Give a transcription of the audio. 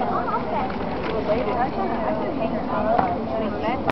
Oh, okay. Related, I can, I can hang her.